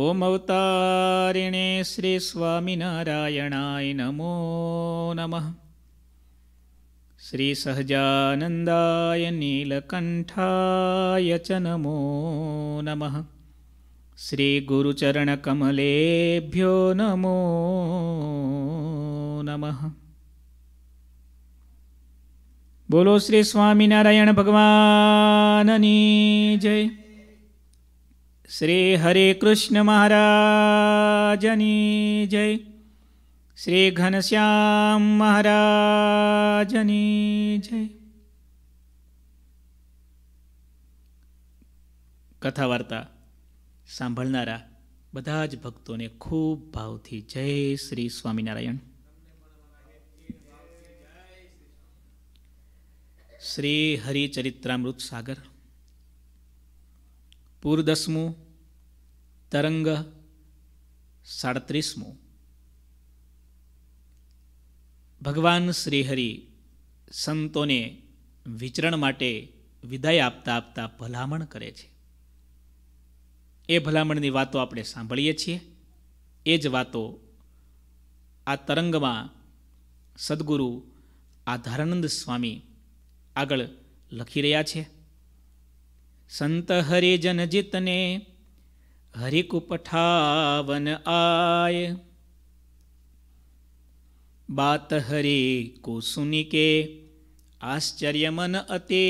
ઓમ અવતારિણે શ્રી સ્વામિનારાયણાય નમો નમઃ શ્રી સહજાનંદાય નીલકંઠાય ચ નમો નમઃ શ્રી ગુરુચરણકમલેભ્યો નમો નમઃ બોલો શ્રી સ્વામિનારાયણ ભગવાનની જય શ્રી હરે કૃષ્ણ મહારાજની જય. શ્રી ઘનશ્યામ મહારાજની જય. કથા વાર્તા સાંભળનારા બધા જ ભક્તોને ખૂબ ભાવથી જય શ્રી સ્વામિનારાયણ. શ્રી હરિચરિત્રામૃત સાગર. પૂર દસમું તરંગ સાડત્રીસમું. ભગવાન શ્રીહરિ સંતોને વિચરણ માટે વિદાય આપતા આપતા ભલામણ કરે છે. એ ભલામણની વાતો આપણે સાંભળીએ છીએ. એ જ વાતો આ તરંગમાં સદગુરુ આધારાનંદ સ્વામી આગળ લખી રહ્યા છે. સંત હરિજન જીતને હરિકુપઠાવન આય. બાત હરિ કુસુની કે આશ્ચર્ય મન અતે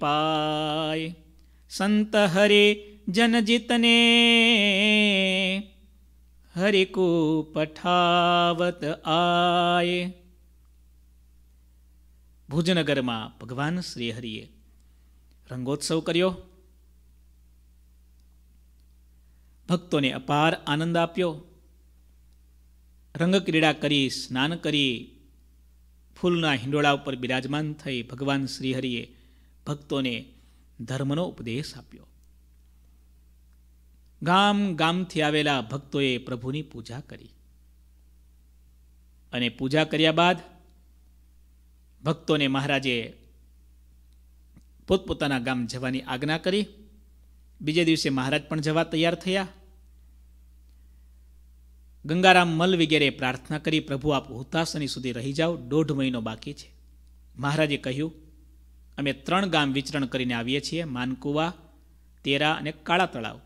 પાય. સંત હરે જન જીતને હરિકુ પઠાવત આય. ભુજનગરમાં ભગવાન શ્રી હરિએ રંગોત્સવ કર્યો. ભક્તોને અપાર આનંદ આપ્યો. રંગક્રીડા કરી, સ્નાન કરી, ફૂલના હિંડોળા ઉપર બિરાજમાન થઈ ભગવાન શ્રીહરિએ ભક્તોને ધર્મનો ઉપદેશ આપ્યો. ગામ ગામથી આવેલા ભક્તોએ પ્રભુની પૂજા કરી. અને પૂજા કર્યા બાદ ભક્તોને મહારાજે પોતપોતાના ગામ જવાની આજ્ઞા કરી. બીજે દિવસે મહારાજ પણ જવા તૈયાર થયા. ગંગારામ મલ વગેરે પ્રાર્થના કરી, પ્રભુ, આપ હુતાસની સુધી રહી જાઓ, દોઢ મહિનો બાકી છે. મહારાજે કહ્યું, અમે ત્રણ ગામ વિચરણ કરીને આવીએ છીએ, માનકુવા, તેરા અને કાળા તળાવ.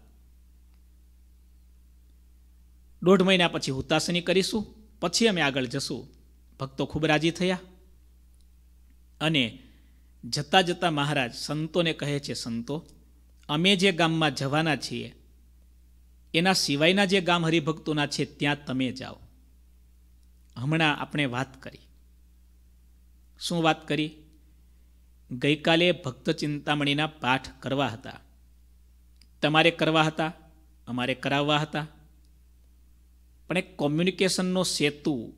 દોઢ મહિના પછી હુતાસની કરીશું, પછી અમે આગળ જશું. ભક્તો ખૂબ રાજી થયા. અને જતા જતા મહારાજ સંતોને કહે છે, સંતો, અમે જે ગામમાં જવાના છીએ, એના સિવાયના જે ગામ હરિભક્તોના છે, ત્યાં તમે જાઓ. હમણાં આપણે વાત કરી. શું વાત કરી? ગઈકાલે ભક્ત ચિંતામણીના પાઠ કરવા હતા. તમારે કરવા હતા? અમારે કરાવવા હતા. પણ એક કોમ્યુનિકેશનનો સેતુ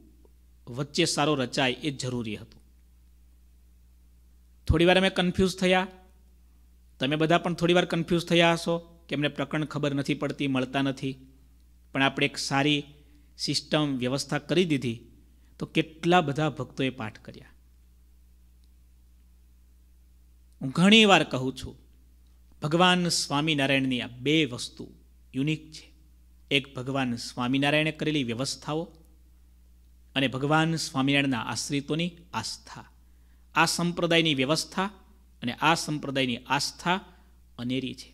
વચ્ચે સારો રચાય એ જરૂરી હતું. થોડી વાર અમે કન્ફ્યુઝ થયા. તમે બધા પણ થોડી વાર કન્ફ્યુઝ થયા હશો કે એમને પ્રકરણ ખબર નથી પડતી, મળતા નથી. પણ આપણે એક સારી સિસ્ટમ વ્યવસ્થા કરી દીધી તો કેટલા બધા ભક્તોએ પાઠ કર્યા. હું ઘણી વાર કહું છું, ભગવાન સ્વામિનારાયણની આ બે વસ્તુ યુનિક છે. એક ભગવાન સ્વામિનારાયણે કરેલી વ્યવસ્થાઓ અને ભગવાન સ્વામિનારાયણના આશ્રિતોની આસ્થા. આ સંપ્રદાયની વ્યવસ્થા અને આ સંપ્રદાયની આસ્થા અનેરી છે.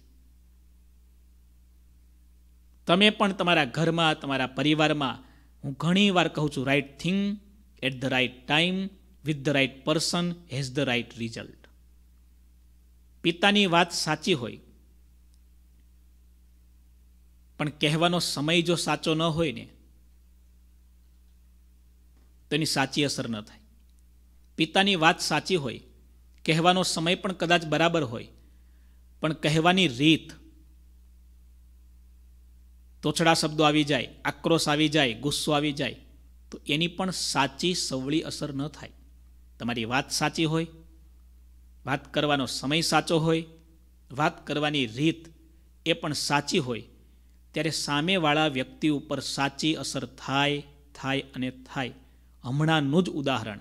તમે પણ તમારા ઘરમાં, તમારા પરિવારમાં, હું ઘણી વાર કહું છું right thing at the right time with the right person has the right result પિતાની વાત સાચી હોય, પણ કહેવાનો સમય જો સાચો ન હોય ને તો એની સાચી અસર ન થાય. પિતાની વાત સાચી હોય, કહેવાનો સમય પણ કદાચ બરાબર હોય, પણ કહેવાની રીત. તોછડા શબ્દો આવી જાય, આક્રોશ આવી જાય, ગુસ્સો આવી જાય, તો એની પણ સાચી સવળી અસર ન થાય. તમારી વાત સાચી હોય, વાત કરવાનો સમય સાચો હોય, વાત કરવાની રીત એ પણ સાચી હોય, ત્યારે સામેવાળા વ્યક્તિ ઉપર સાચી અસર થાય થાય અને થાય. હમણાંનું જ ઉદાહરણ.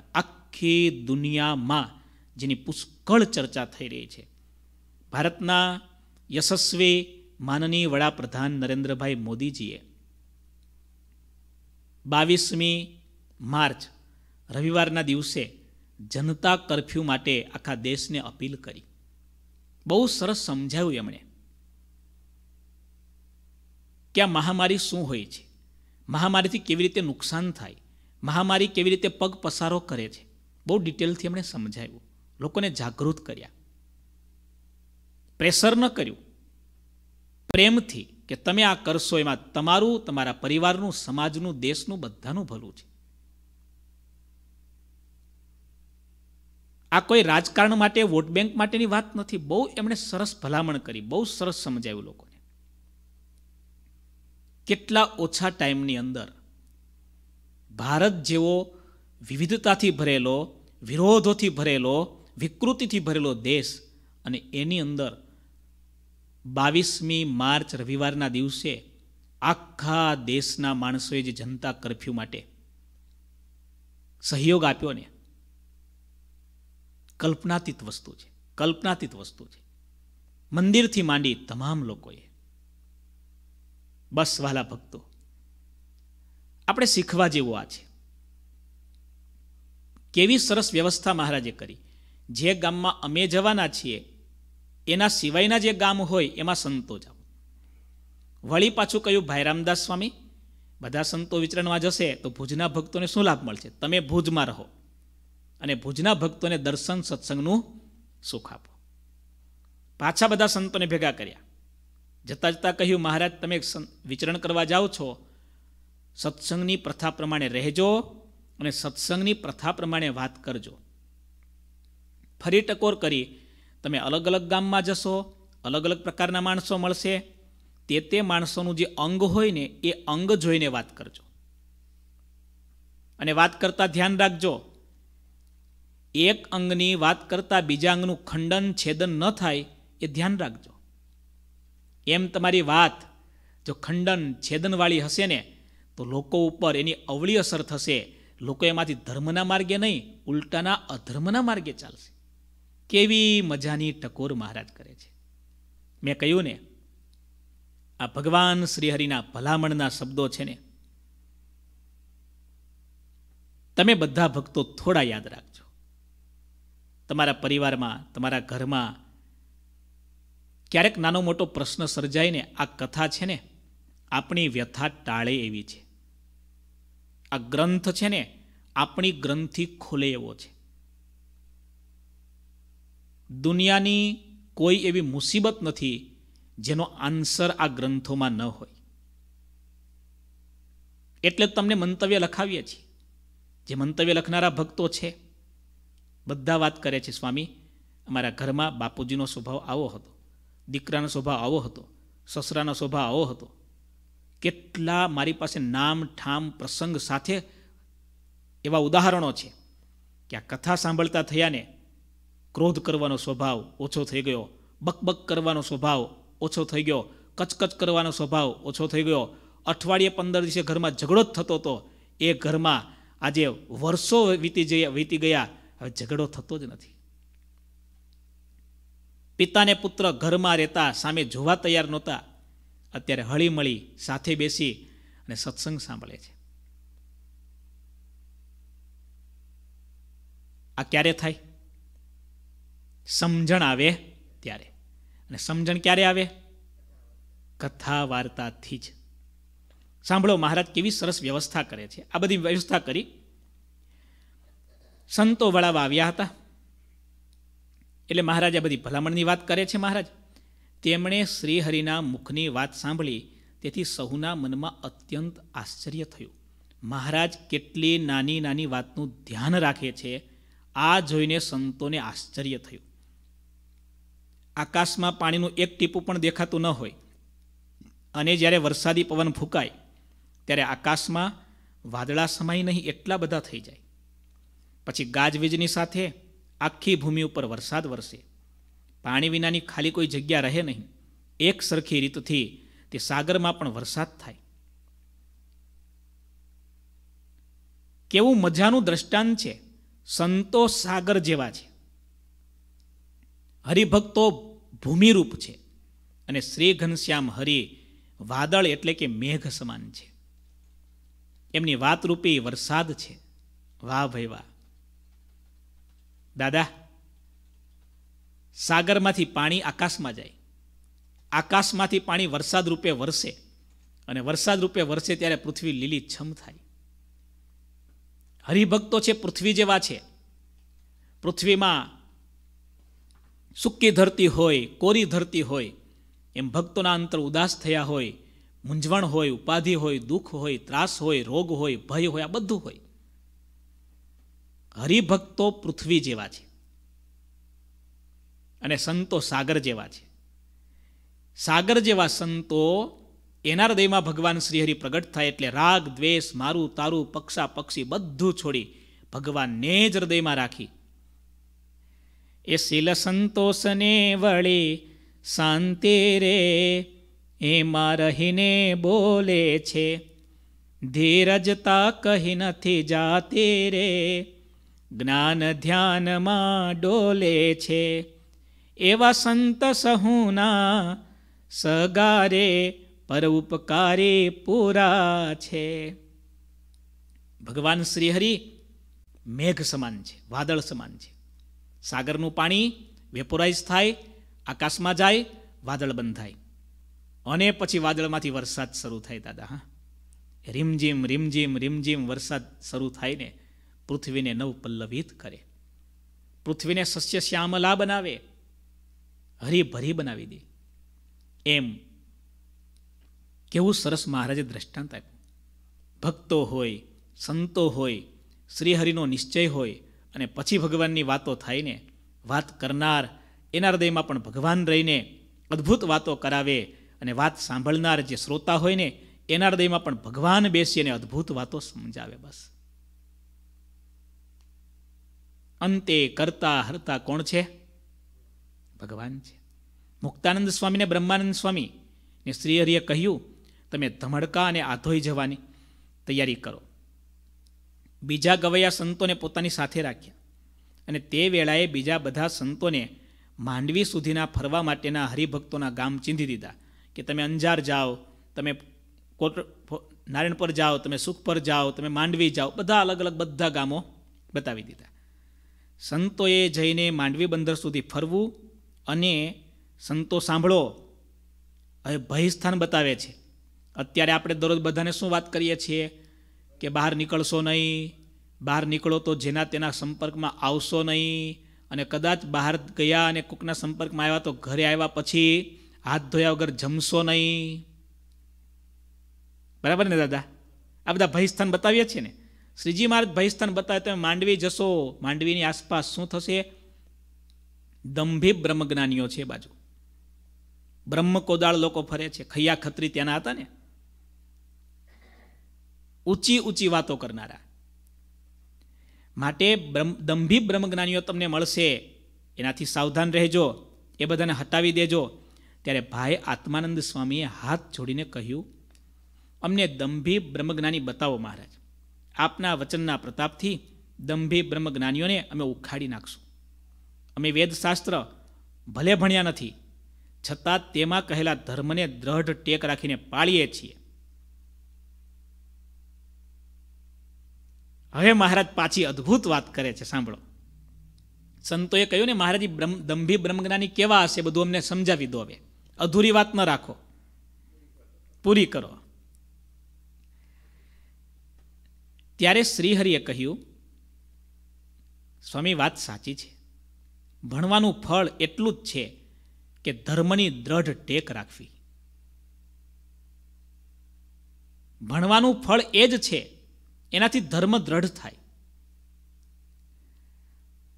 આખી દુનિયામાં જેની પુષ્કળ ચર્ચા થઈ રહી છે. ભારતના યશસ્વી માનનીય વડાપ્રધાન નરેન્દ્રભાઈ મોદીજીએ બાવીસમી માર્ચ, રવિવારના દિવસે જનતા કર્ફ્યુ માટે આખા દેશને અપીલ કરી. બહુ સરસ સમજાવ્યું એમણે. કે આ મહામારી શું હોય છે? મહામારીથી કેવી રીતે નુકસાન થાય? મહામારી કેવી રીતે પગ પસારો કરે છે? બહુ ડિટેલથી એમણે સમજાવ્યું. લોકોને જાગૃત કર્યા. પ્રેશર ન કર્યું. પ્રેમથી કે તમે આ કરશો એમાં તમારું, તમારા પરિવારનું, સમાજનું, દેશનું બધાનું ભલું છે. આ કોઈ રાજકારણ માટે, વોટ બેંક માટેની વાત નથી. બહુ એમણે સરસ ભલામણ કરી. બહુ સરસ સમજાવ્યું લોકોને. કેટલા ઓછા ટાઈમની અંદર ભારત જેવો વિવિધતાથી ભરેલો વિરોધોથી ભરેલો, વિકૃતિથી ભરેલો દેશ અને એની અંદર બાવીસમી માર્ચ રવિવારના દિવસે આખા દેશના માણસોએ જે જનતા કર્ફ્યુ માટે સહયોગ આપ્યો ને, કલ્પનાતીત વસ્તુ છે, કલ્પનાતીત વસ્તુ છે. મંદિરથી માંડી તમામ લોકોએ, બસ વાલા ભક્તો, આપણે શીખવા જેવું આ છે. કેવી સરસ વ્યવસ્થા મહારાજે કરી. જે ગામમાં અમે જવાના છીએ, એના સિવાયના જે ગામ હોય, એમાં સંતો જાઓ. વળી પાછું કહ્યું, ભાઈ રામદાસ સ્વામી, બધા સંતો વિચરણમાં જશે, તો ભુજના ભક્તોને શું લાભ મળશે? તમે ભુજમાં રહો અને ભુજના ભક્તોને દર્શન સત્સંગનું સુખ આપો. પાછા બધા સંતોને ભેગા કર્યા. જતાં જતાં કહ્યું, મહારાજ, તમે વિચરણ કરવા જાઓ છો. સત્સંગની પ્રથા પ્રમાણે રહેજો. અને સત્સંગની પ્રથા પ્રમાણે વાત કરજો. ફરી ટકોર કરી, તમે અલગ અલગ ગામમાં જશો, અલગ અલગ પ્રકારના માણસો મળશે, તે તે માણસોનું જે અંગ હોય ને, એ અંગ જોઈને વાત કરજો. અને વાત કરતા ધ્યાન રાખજો, એક અંગની વાત કરતાં બીજા અંગનું ખંડન, છેદન ન થાય, એ ધ્યાન રાખજો. એમ તમારી વાત, જો ખંડન, છેદનવાળી હશે ને, તો લોકો ઉપર એની અવળી અસર થશે લોકો એમાંથી ધર્મના માર્ગે નહીં, ઉલટાના અધર્મના માર્ગે ચાલશે. કેવી મજાની ટકોર મહારાજ કરે છે. મેં કહ્યું ને, આ ભગવાન શ્રીહરિના ભલામણના શબ્દો છે ને, તમે બધા ભક્તો થોડા યાદ રાખજો. તમારા પરિવારમાં, તમારા ઘરમાં ક્યારેક નાનો મોટો પ્રશ્ન સર્જાય ને, આ કથા છે ને, આપણી વ્યથા ટાળે એવી છે. આ ગ્રંથ છે ને આપણી ગ્રંથિ ખોલે એવો છે. દુનિયાની કોઈ એવી મુસીબત નથી જેનો આન્સર આ ગ્રંથોમાં ન હોય. એટલે તમને મંતવ્ય લખાવીએ છીએ. જે મંતવ્ય લખનારા ભક્તો છે, બધા વાત કરે છે, સ્વામી, અમારા ઘરમાં બાપુજીનો સ્વભાવ આવો હતો, દીકરાનો સ્વભાવ આવો હતો, સસરાનો સ્વભાવ આવો હતો. કેટલા મારી પાસે નામ ઠામ પ્રસંગ સાથે એવા ઉદાહરણો છે કે આ કથા સાંભળતા થયાને ક્રોધ કરવાનો સ્વભાવ ઓછો થઈ ગયો, બકબક કરવાનો સ્વભાવ ઓછો થઈ ગયો, કચકચ કરવાનો સ્વભાવ ઓછો થઈ ગયો. અઠવાડિયે પંદર દિવસે ઘરમાં ઝઘડો જ થતો હતો. એ ઘરમાં આજે વર્ષો વીતી જયા વીતી ગયા. હવે ઝઘડો થતો જ નથી. પિતાને પુત્ર ઘરમાં રહેતા, સામે જોવા તૈયાર નહોતા. અત્યારે હળીમળી સાથે બેસી અને સત્સંગ સાંભળે છે. આ ક્યારે થાય? સમજણ આવે ત્યારે. અને સમજણ ક્યારે આવે? કથા વાર્તાથી જ. સાંભળો, મહારાજ કેવી સરસ વ્યવસ્થા કરે છે. આ બધી વ્યવસ્થા કરી. સંતો વળાવા આવ્યા હતા. એટલે મહારાજ આ બધી ભલામણની વાત કરે છે મહારાજ. તેમણે શ્રીહરિના મુખની વાત સાંભળી. તેથી સહુના મનમાં અત્યંત આશ્ચર્ય થયું. મહારાજ કેટલી નાની નાની વાતનું ધ્યાન રાખે છે. આ જોઈને સંતોને આશ્ચર્ય થયું. આકાશમાં પાણીનું એક ટીપું પણ દેખાતું ન હોય. અને જ્યારે વરસાદી પવન ફૂંકાય, ત્યારે આકાશમાં વાદળા સમાય નહીં એટલા બધા થઈ જાય. પછી ગાજવીજની સાથે આખી ભૂમિ ઉપર વરસાદ વરસે. પાણી વિનાની ખાલી કોઈ જગ્યા રહે નહીં. એક સરખી રીતથી તે સાગરમાં પણ વરસાદ થાય. કેવું મજાનું દ્રષ્ટાંત છે. સંતો સાગર જેવા છે. હરિભક્તો ભૂમિરૂપ છે અને શ્રી ઘનશ્યામ હરિ વાદળ એટલે કે મેઘ સમાન છે. એમની વાતરૂપી વરસાદ છે. વાહ ભાઈ વાહ. દાદા, સાગરમાંથી પાણી આકાશમાં જાય. આકાશમાંથી પાણી વરસાદ રૂપે વરસે અને વરસાદ રૂપે વરસે ત્યારે પૃથ્વી લીલી છમ થાય. હરિભક્તો છે, પૃથ્વી જેવા છે. પૃથ્વીમાં સૂકી ધરતી હોય, કોરી ધરતી હોય, એમ ભક્તોના અંતર ઉદાસ થયા હોય, મૂંઝવણ હોય, ઉપાધિ હોય, દુઃખ હોય, ત્રાસ હોય, રોગ હોય, ભય હોય, આ બધું હોય. હરિભક્તો પૃથ્વી જેવા છે. અને સંતો સાગર જેવા છે. સાગર જેવા સંતો એના હૃદયમાં ભગવાન શ્રીહરિ પ્રગટ થાય એટલે રાગ, દ્વેષ, મારું, તારું, પક્ષા, પક્ષી બધું છોડી ભગવાનને જ હૃદયમાં રાખી. એ શીલ સંતોષને વળી, શાંતિ રે, એમાં રહીને બોલે છે. ધીરજતા કહી નથી જાતે રે, જ્ઞાન ધ્યાનમાં ડોલે છે. એવા સંત સહુના સગારે પર ઉપકારી પૂરા છે. ભગવાન શ્રીહરિ મેઘ સમાન છે, વાદળ સમાન છે. સાગરનું પાણી વેપોરાઇઝ થાય, આકાશમાં જાય, વાદળ બંધાય. અને પછી વાદળમાંથી વરસાદ શરૂ થાય દાદા, હા. રીમઝીમ રીમઝીમ રીમઝીમ વરસાદ શરૂ થાય ને પૃથ્વીને નવ પલ્લવિત કરે. પૃથ્વીને સસ્ય શ્યામલા બનાવે. હરીભરી બનાવી દે. એમ કેવું સરસ મહારાજે દ્રષ્ટાંત આપ્યું. ભક્તો હોય, સંતો હોય, શ્રીહરિનો નિશ્ચય હોય અને પછી ભગવાનની વાતો થાય ને વાત કરનાર, એના હૃદયમાં પણ ભગવાન રહીને અદ્ભુત વાતો કરાવે અને વાત સાંભળનાર જે શ્રોતા હોય ને એના હૃદયમાં પણ ભગવાન બેસી અને અદ્ભુત વાતો સમજાવે બસ. અંતે કરતા હરતા કોણ છે? ભગવાન છે. મુક્તાનંદ સ્વામીને બ્રહ્માનંદ સ્વામી ને શ્રીહરિએ કહ્યું તમે ધમડકા અને આધોઈ જવાની તૈયારી કરો. બીજા ગવૈયા સંતોને પોતાની સાથે રાખ્યા અને તે વેળાએ બીજા બધા સંતોને માંડવી સુધીના ફરવા માટેના હરિભક્તોના ગામ ચીંધી દીધા કે તમે અંજાર જાઓ, તમે કોટ નારાયણ પર જાઓ, તમે સુખ પર જાઓ, તમે માંડવી જાઓ, બધા અલગ અલગ બધા ગામો બતાવી દીધા. સંતોએ જઈને માંડવી બંદર સુધી ફરવું અને સંતો સાંભળો. હવે ભયસ્થાન બતાવે છે. અત્યારે આપણે દરરોજ બધાને શું વાત કરીએ છીએ કે બહાર નીકળશો નહીં, બહાર નીકળો તો જેના તેના સંપર્કમાં આવશો નહીં અને કદાચ બહાર ગયા અને કોકના સંપર્કમાં આવ્યા તો ઘરે આવ્યા પછી હાથ ધોયા વગર જમશો નહીં. બરાબર ને દાદા? આ બધા ભયસ્થાન બતાવીએ છીએ ને? શ્રીજી મહારાજ ભયસ્થાન બતાવે તમે માંડવી જશો, માંડવીની આસપાસ શું થશે? દંભી બ્રહ્મજ્ઞાનીઓ છે બાજુ. બ્રહ્મ કોદાળ લોકો ફરે છે ખૈયા ખત્રી ત્યાંના હતા ને? ઊંચી ઊંચી વાતો કરનારા. માટે દંભી બ્રહ્મજ્ઞાનીઓ તમને મળશે. એનાથી સાવધાન રહેજો. એ બધાને હટાવી દેજો. ત્યારે ભાઈ આત્માનંદ સ્વામીએ હાથ જોડીને કહ્યું, અમને દંભી બ્રહ્મજ્ઞાની બતાવો મહારાજ. આપના વચનના પ્રતાપથી દંભી બ્રહ્મજ્ઞાનીઓને અમે ઉખાડી નાખશું. અમે વેદશાસ્ત્ર ભલે ભણ્યા નથી, છતાં તેમાં કહેલા ધર્મને દ્રઢ ટેક રાખીને પાળીએ છીએ. હવે મહારાજ પાછી અદ્ભુત વાત કરે છે, સાંભળો. સંતોએ કહ્યું ને, મહારાજ બ્રહ્મ, દંભી બ્રહ્મજ્ઞાની કેવા હશે? બધું અમને સમજાવી દો હવે. અધૂરી વાત ન રાખો. પૂરી કરો. ત્યારે શ્રીહરિએ કહ્યું, સ્વામી, વાત સાચી છે. ભણવાનું ફળ એટલું જ છે કે ધર્મની દ્રઢ ટેક રાખવી. ભણવાનું ફળ એ જ છે એનાથી ધર્મ દ્રઢ થાય.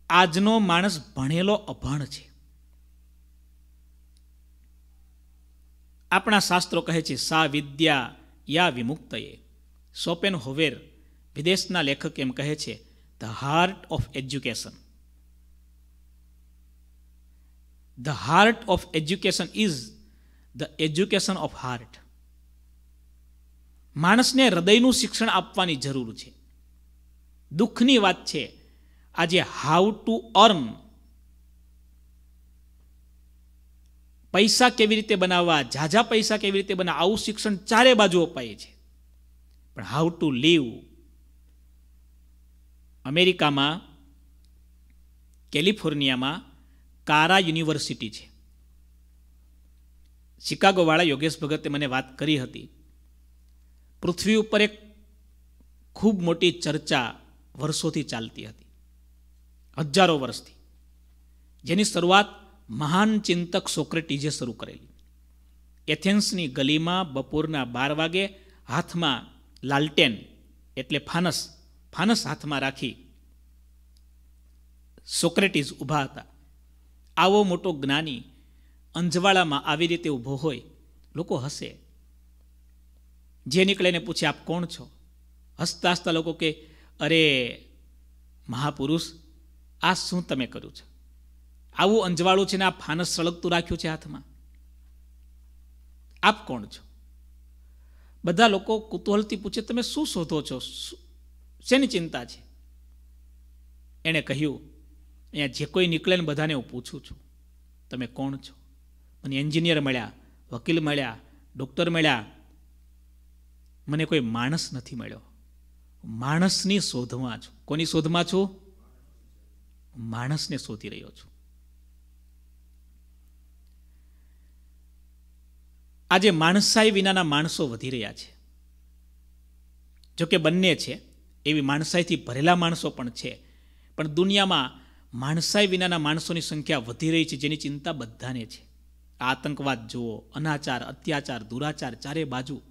આજનો માણસ ભણેલો અભણ છે. આપણા શાસ્ત્રો કહે છે, સા વિદ્યા યા વિમુક્તએ સોપેન હોવેર વિદેશના લેખક એમ કહે છે the heart of education the heart of education is the education of heart માણસને હૃદયનું શિક્ષણ આપવાની જરૂર છે. દુઃખની વાત છે, આજે હાઉ ટુ અર્ન પૈસા કેવી રીતે બનાવવા, ઝાઝા પૈસા કેવી રીતે બનાવવા, આવું શિક્ષણ ચારે બાજુ અપાય છે. પણ હાઉ ટુ લીવ અમેરિકામાં, કેલિફોર્નિયામાં કારા યુનિવર્સિટી છે. શિકાગોવાળા યોગેશ ભગતે મને વાત કરી હતી. પૃથ્વી ઉપર એક ખૂબ મોટી ચર્ચા વર્ષોથી ચાલતી હતી. હજારો વર્ષથી. જેની શરૂઆત મહાન ચિંતક સોક્રેટીઝે શરૂ કરેલી. એથેન્સની ગલીમાં બપોરના બાર વાગે હાથમાં લાલટેન એટલે ફાનસ ફાનસ હાથમાં રાખી સોક્રેટીઝ ઊભા હતા. આવો મોટો જ્ઞાની અંજવાળામાં આવી રીતે ઊભો હોય, લોકો હસે. જે નીકળે ને પૂછે, આપ કોણ છો? હસતા હસતા લોકો કે, અરે, મહાપુરુષ, આ શું તમે કર્યું છે? આવું અંજવાળું છે ને, આ ફાનસ સળગતું રાખ્યું છે હાથમાં. આપ કોણ છો? બધા લોકો કુતૂહલથી પૂછે, તમે શું શોધો છો? શેની ચિંતા છે? એણે કહ્યું, અહીંયા જે કોઈ નીકળે ને બધાને હું પૂછું છું. તમે કોણ છો? મને એન્જિનિયર મળ્યા, વકીલ મળ્યા, ડૉક્ટર મળ્યા મને કોઈ માણસ નથી મળ્યો. માણસની શોધમાં છું. કોની શોધમાં છું? માણસને શોધી રહ્યો છું. આજે માણસાઈ વિનાના માણસો વધી રહ્યા છે. જોકે બંને છે. એવી માણસાઈથી ભરેલા માણસો પણ છે. પણ દુનિયામાં માણસાઈ વિનાના માણસોની સંખ્યા વધી રહી છે જેની ચિંતા બધાને છે. આતંકવાદ જુઓ, અનાચાર, અત્યાચાર, દુરાચાર, ચારે બાજુ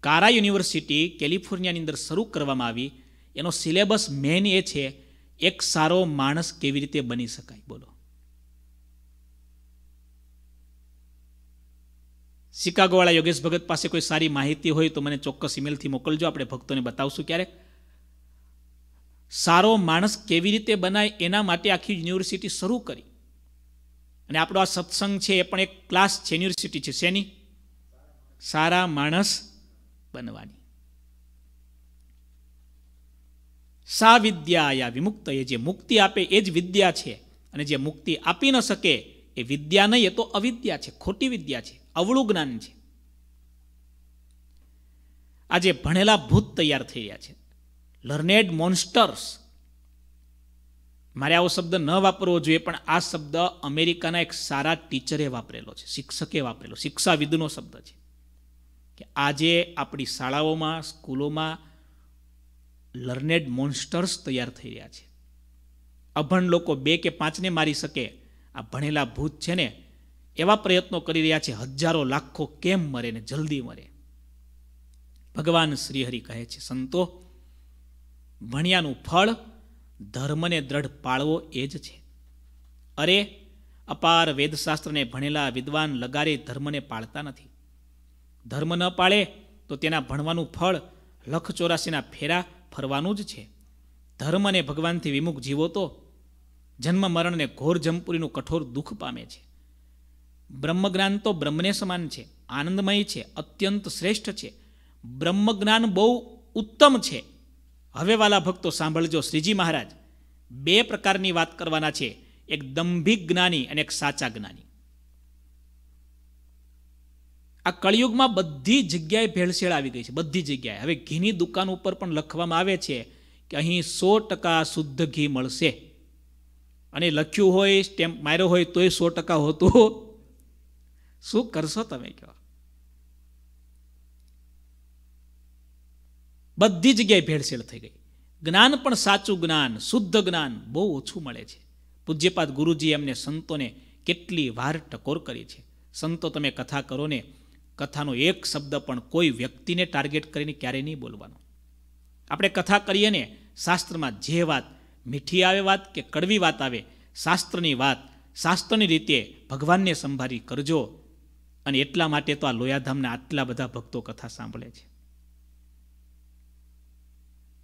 કારા યુનિવર્સિટી કેલિફોર્નિયાની અંદર શરૂ કરવામાં આવી. એનો સિલેબસ મેન એ છે, એક સારો માણસ કેવી રીતે બની શકાય? બોલો. શિકાગોવાળા યોગેશ ભગત પાસે કોઈ સારી માહિતી હોય તો મને ચોક્કસ ઇમેલથી મોકલજો, આપણે ભક્તોને બતાવશું ક્યારેક સારો માણસ કેવી રીતે બનાય એના માટે આખી યુનિવર્સિટી શરૂ કરી. અને આપણો આ સત્સંગ છે, એ પણ એક ક્લાસ છે, યુનિવર્સિટી છે, શેની? સારા માણસ બનવાની. સા વિદ્યા યા વિમુક્ત એ જે મુક્તિ આપે એ જ વિદ્યા છે અને જે મુક્તિ આપી ન શકે એ વિદ્યા નહીં, એ તો અવિદ્યા છે, ખોટી વિદ્યા છે, અવળું જ્ઞાન છે. આજે ભણેલા ભૂત તૈયાર થઈ રહ્યા છે. લર્નેડ મોન્સ્ટર્સ મારે આવો શબ્દ ન વાપરવો જોઈએ, પણ આ શબ્દ અમેરિકાના એક સારા ટીચરે વાપરેલો છે, શિક્ષકે વાપરેલો, શિક્ષાવિદનો શબ્દ છે. કે આજે આપણી શાળાઓમાં, સ્કૂલોમાં લર્નેડ મોન્સ્ટર્સ તૈયાર થઈ રહ્યા છે. અભણ લોકો બે કે પાંચને મારી શકે, આ ભણેલા ભૂત છે ને, એવા પ્રયત્નો કરી રહ્યા છે, હજારો લાખો કેમ મરે ને જલ્દી મરે. ભગવાન શ્રીહરિ કહે છે, સંતો, ભણ્યાનું ફળ, ધર્મને દ્રઢ પાળવો એ જ છે. અરે, અપાર વેદશાસ્ત્રને ભણેલા વિદ્વાન લગારે ધર્મને પાળતા નથી. ધર્મ ન પાળે, તો તેના ભણવાનું ફળ લખ ચોરાસીના ફેરા ફરવાનું જ છે. ધર્મ અને ભગવાનથી વિમુખ જીવો તો જન્મ મરણને ઘોર જમપુરીનું કઠોર દુઃખ પામે છે. બ્રહ્મજ્ઞાન તો બ્રહ્મને સમાન છે, આનંદમય છે, અત્યંત શ્રેષ્ઠ છે. બ્રહ્મજ્ઞાન બહુ ઉત્તમ છે. હવે વાલા ભક્તો સાંભળજો શ્રીજી મહારાજ. બે પ્રકારની વાત કરવાના છે, એક દંભિક જ્ઞાની અને એક સાચા જ્ઞાની. આ કળિયુગમાં બધી જગ્યાએ ભેળસેળ આવી ગઈ છે, બધી જગ્યાએ. હવે ઘીની દુકાન ઉપર પણ લખવામાં આવે છે કે અહીં સો ટકા શુદ્ધ ઘી મળશે. અને લખ્યું હોય સ્ટેમ્પ માર્યો હોય, તોય સો ટકા હોતું. શું કરશો તમે કહો? બધી જગ્યાએ ભેળસેળ થઈ ગઈ. જ્ઞાન પણ સાચું જ્ઞાન, શુદ્ધ જ્ઞાન બહુ ઓછું મળે છે. પૂજ્યપાદ ગુરુજી એમને સંતોને કેટલી વાર ટકોર કરી છે. સંતો તમે કથા કરો ને કથાનો એક શબ્દ પણ કોઈ વ્યક્તિને ટાર્ગેટ કરીને ક્યારેય નહીં બોલવાનો. આપણે કથા કરીએ ને, શાસ્ત્રમાં જે વાત મીઠી આવે વાત કે કડવી વાત આવે, શાસ્ત્રની વાત, શાસ્ત્રની રીતે ભગવાનને સંભાળી કરજો. અને એટલા માટે તો આ લોયાધામના આટલા બધા ભક્તો કથા સાંભળે છે.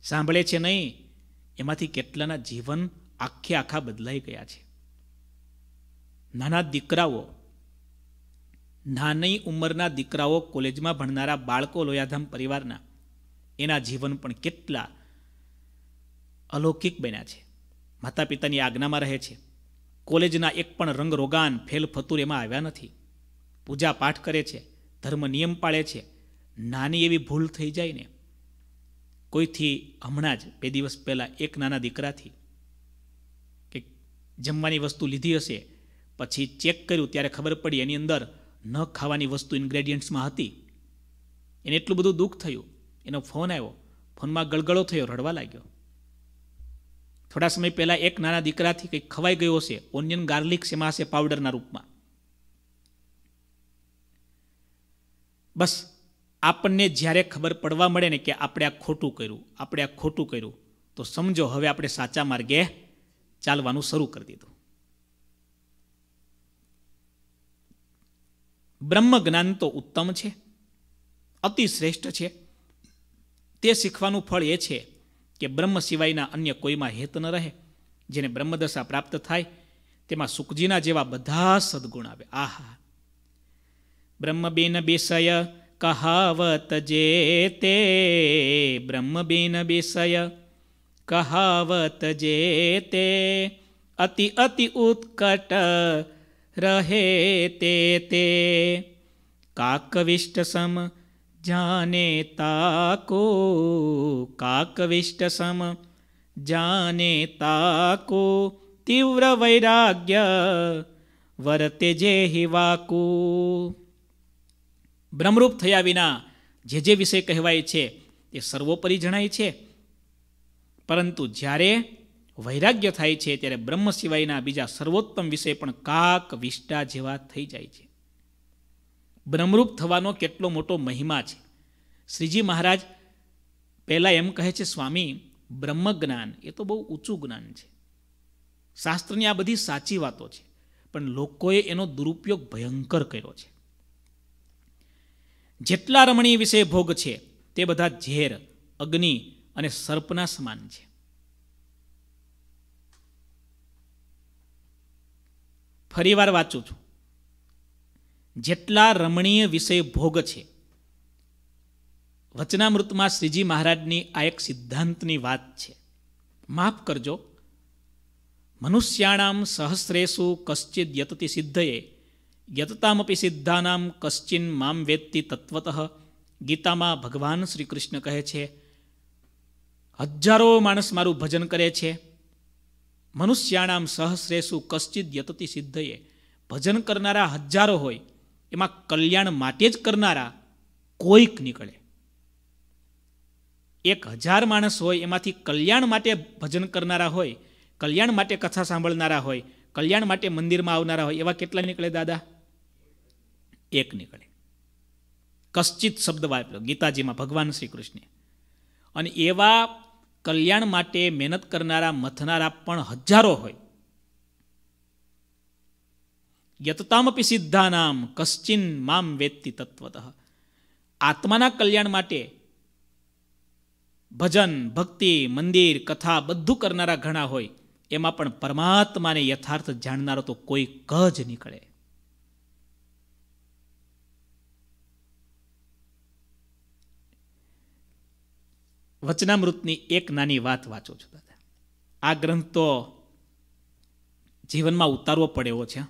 સાંભળે છે નહીં, એમાંથી કેટલાના જીવન આખે આખા બદલાઈ ગયા છે. નાના દીકરાઓ નાની ઉંમરના દીકરાઓ કોલેજમાં ભણનારા બાળકો લોયાધામ પરિવારના. એના જીવન પણ કેટલા અલૌકિક બન્યા છે. માતા પિતાની આજ્ઞામાં રહે છે. કોલેજના એક પણ રંગ રોગાન, ફેલ ફતુર એમાં આવ્યા નથી. પૂજા પાઠ કરે છે, ધર્મ નિયમ પાળે છે. નાની એવી ભૂલ થઈ જાય ને. કોઈથી હમણાં જ બે દિવસ પહેલાં એક નાના દીકરાથી કે જમવાની વસ્તુ લીધી હશે, પછી ચેક કર્યું, ત્યારે ખબર પડી એની અંદર ન ખાવાની વસ્તુ ઇન્ગ્રેડિયન્ટ્સમાં હતી. એને એટલું બધું દુઃખ થયું. એનો ફોન આવ્યો. ફોનમાં ગળગળો થયો, રડવા લાગ્યો. થોડા સમય પહેલાં એક નાના દીકરાથી કંઈક ખવાઈ ગયો હશે. ઓનિયન ગાર્લિક શેમાં હશે પાવડરના રૂપમાં. બસ, આપણને જ્યારે ખબર પડવા મળે ને કે આપણે આ ખોટું કર્યું, આપણે આ ખોટું કર્યું, તો સમજો હવે આપણે સાચા માર્ગે ચાલવાનું શરૂ કરી દીધું. બ્રહ્મ જ્ઞાન તો ઉત્તમ છે. અતિ શ્રેષ્ઠ છે. તે શીખવાનું ફળ એ છે કે બ્રહ્મ સિવાયના અન્ય કોઈમાં હેત ન રહે. જેને બ્રહ્મદશા પ્રાપ્ત થાય, તેમાં સુખજીના જેવા બધા સદગુણ આવે. આહા. બ્રહ્મબેન બેસય કહાવત જે તે. બ્રહ્મબેન બેસય કહાવત જે તે. અતિ અતિ ઉત્કટ રહે તે તે કાકવિષ્ટ સમ જાને તાકો કાકવિષ્ટ સમ જાને તાકો તીવ્ર વૈરાગ્ય વરતે જે હિવાકુ બ્રહ્મરૂપ થયા વિના જે જે વિષય કહેવાય છે, તે સર્વોપરી જણાય છે. પરંતુ જ્યારે વૈરાગ્ય થાય છે ત્યારે બ્રહ્મ સિવાયના બીજા સર્વોત્તમ વિષય પણ કાક વિષ્ટા જેવા થઈ જાય છે. બ્રહ્મરૂપ થવાનો કેટલો મોટો મહિમા છે. શ્રીજી મહારાજ પહેલાં એમ કહે છે, સ્વામી બ્રહ્મ જ્ઞાન એ તો બહુ ઊંચું જ્ઞાન છે. શાસ્ત્રની આ બધી સાચી વાતો છે, પણ લોકોએ એનો દુરુપયોગ ભયંકર કર્યો છે. જેટલા રમણીય વિષય ભોગ છે, તે બધા ઝેર, અગ્નિ અને સર્પના સમાન છે. ફરીવાર વાંચું છું. જેટલા રમણીય વિષય ભોગ છે, વચનામૃતમાં શ્રીજી મહારાજની આ એક સિદ્ધાંતની વાત છે. માફ કરજો, મનુષ્યાણામ સહસ્રેશુ કશ્ચિદ યતતિ સિદ્ધયે, યતતામપી સિદ્ધાનામ કશ્ચિન મામ વેત્તિ તત્વત, ગીતામાં ભગવાન શ્રી કૃષ્ણ કહે છે, હજારો માણસ મારું ભજન કરે છે મનુષ્યાણામ સહશ્રેષુ કશ્ચિત યતતિ સિદ્ધયે. ભજન કરનારા હજારો હોય, એમાં કલ્યાણ માટે જ કરનારા કોઈક નીકળે. એક હજાર માણસ હોય, એમાંથી કલ્યાણ માટે ભજન કરનારા હોય, કલ્યાણ માટે કથા સાંભળનારા હોય, કલ્યાણ માટે મંદિરમાં આવનારા હોય, એવા કેટલા નીકળે દાદા? એક નીકળે. કશ્ચિત શબ્દ વાપર્યો, ગીતાજીમાં ભગવાન શ્રી કૃષ્ણે અને એવા કલ્યાણ માટે મહેનત કરનારા, મથનારા પણ હજારો હોય. યતતામપી સિદ્ધાનામ કશ્ચિન મામ વેત્તિ તત્વત. આત્માના કલ્યાણ માટે ભજન, ભક્તિ, મંદિર, કથા બધું કરનારા ઘણા હોય. એમાં પણ પરમાત્માને યથાર્થ જાણનારો તો કોઈ ક જ નીકળે. વચનામૃતની એક નાની વાત વાંચો છો દાદા. આ ગ્રંથ તો જીવનમાં ઉતારવો પડે છે.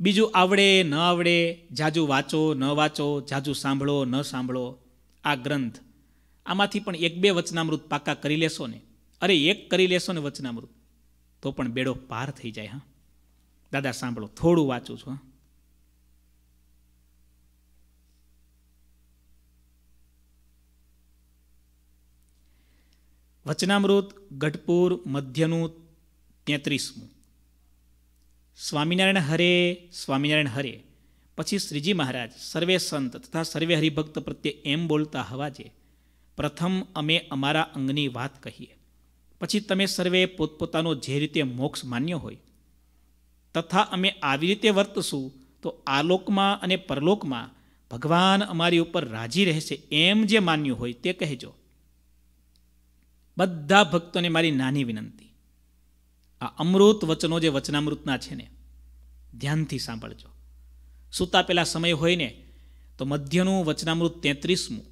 બીજું આવડે, ન આવડે, જાજુ વાંચો, ન વાંચો, જાજુ સાંભળો, ન સાંભળો, આ ગ્રંથ. આમાંથી પણ એક બે વચનામૃત પાકા કરી લેશો ને. અરે એક કરી લેશો ને વચનામૃત, તો પણ બેડો પાર થઈ જાય, હા. દાદા, સાંભળો, થોડું વાંચું છું, હા. વચનામૃત, ગઢપુર મધ્યનું તેત્રીસમું. સ્વામિનારાયણ હરે સ્વામિનારાયણ હરે. પછી શ્રીજી મહારાજ, સર્વે સંત તથા સર્વે હરિભક્ત પ્રત્યે એમ બોલતા હવાજે પ્રથમ અમે અમારા અંગની વાત કહીએ. પછી તમે સર્વે પોતપોતાનો જે રીતે મોક્ષ માન્ય હોય, તથા અમે આવી રીતે વર્તશું, તો આલોકમાં અને પરલોકમાં ભગવાન અમારી ઉપર રાજી રહેશે એમ જે માન્યું હોય તે કહેજો. બધા ભક્તોને મારી નાની વિનંતી. આ અમૃત વચનો જે વચનામૃતના છે ને, ધ્યાનથી સાંભળજો. સૂતા પેલા સમય હોય ને, તો મધ્યનું વચનામૃત તેત્રીસમું.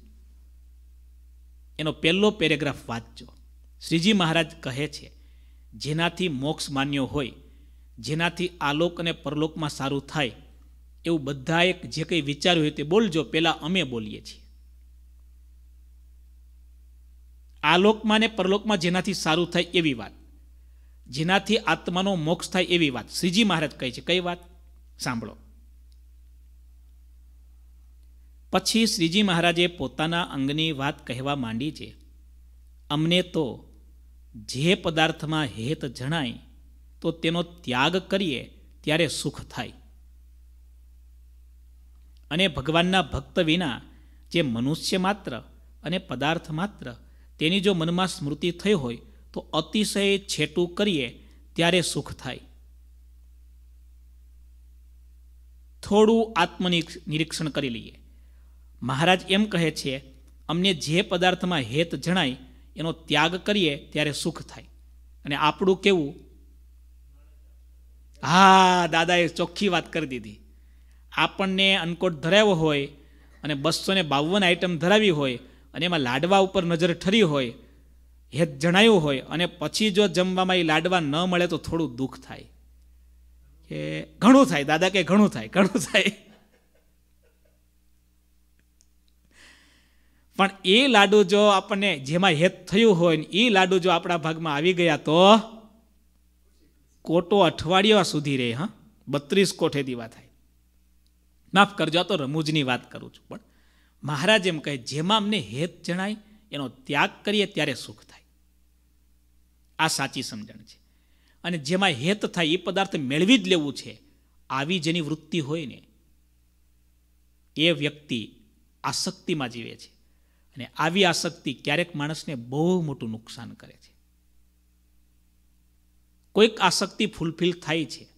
એનો પહેલો પેરેગ્રાફ વાંચજો. શ્રીજી મહારાજ કહે છે, જેનાથી મોક્ષ માન્યો હોય, જેનાથી આલોક અને પરલોકમાં સારું થાય, એવું બધા એક જે કંઈ વિચાર્યું હોય તે બોલજો પહેલાં અમે બોલીએ છીએ. આલોકમાં ને પરલોકમાં જેનાથી સારું થાય એવી વાત. જેનાથી આત્માનો મોક્ષ થાય એવી વાત. શ્રીજી મહારાજ કહે છે. કઈ વાત? સાંભળો. પછી શ્રીજી મહારાજે પોતાના અંગની વાત કહેવા માંડી છે. અમને તો જે પદાર્થમાં હેત જણાય, તો તેનો ત્યાગ કરીએ ત્યારે સુખ થાય. અને ભગવાનના ભક્ત વિના જે મનુષ્ય માત્ર અને પદાર્થ માત્ર તેની જો મનમાં સ્મૃતિ થઈ હોય, તો અતિશય છેટું કરીએ, ત્યારે સુખ થાય. થોડું આત્મનિરીક્ષણ કરી લઈએ. મહારાજ એમ કહે છે, અમને જે પદાર્થમાં હેત જણાય, એનો ત્યાગ કરીએ, ત્યારે સુખ થાય. અને આપણું કેવું? હા, દાદાએ ચોખ્ખી વાત કરી દીધી. આપણને અનકોટ ધરાવ્યો હોય અને બસો ને બાવન આઈટમ ધરાવી હોય અને એમાં લાડવા ઉપર નજર ઠરી હોય, હેત જણાયું હોય અને પછી જો જમવામાં એ લાડવા ન મળે તો થોડું દુઃખ થાય. કે ઘણું થાય, દાદા કે ઘણું થાય ઘણું થાય. પણ એ લાડુ જો આપણને જેમાં હેત થયું હોય ને એ લાડુ જો આપણા ભાગમાં આવી ગયા તો કોટો અઠવાડિયા સુધી રહે, હા. બત્રીસ કોઠે દીવા થાય. માફ કરજો તો રમૂજની વાત કરું છું, પણ મહારાજ એમ કહે, જેમાં અમને હેત જણાય, એનો ત્યાગ કરીએ ત્યારે સુખ થાય. આ સાચી સમજણ છે. અને જેમાં હેત થાય એ પદાર્થ મેળવી જ લેવું છે. આવી જેની વૃત્તિ હોય ને, એ વ્યક્તિ આસક્તિમાં જીવે છે. અને આવી આસક્તિ ક્યારેક માણસને બહુ મોટું નુકસાન કરે છે. કોઈક આસક્તિ ફૂલફિલ થાય છે.